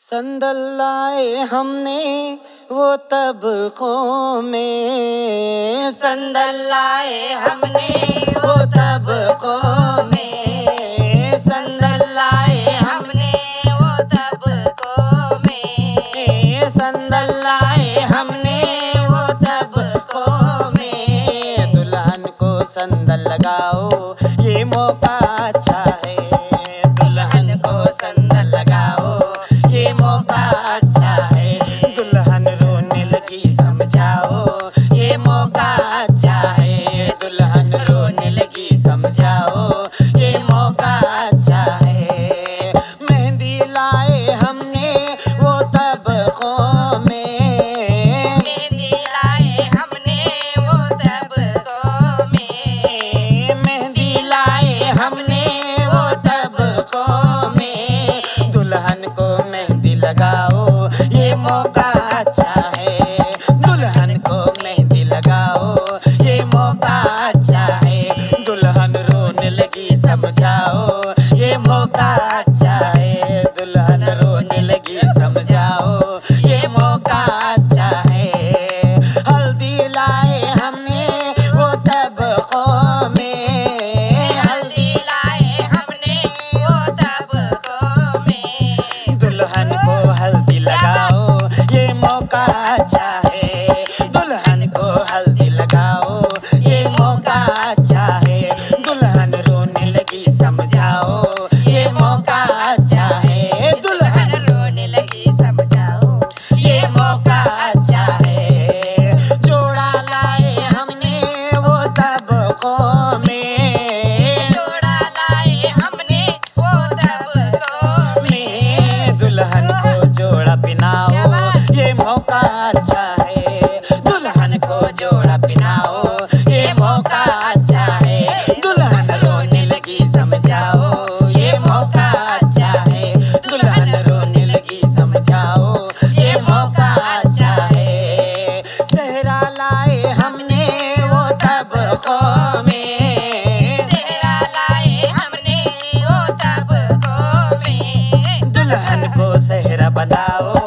संदलाए हमने वो तब खो में। संदलाए हमने वो तब चंदन लगाओ। को सहरा बनाओ।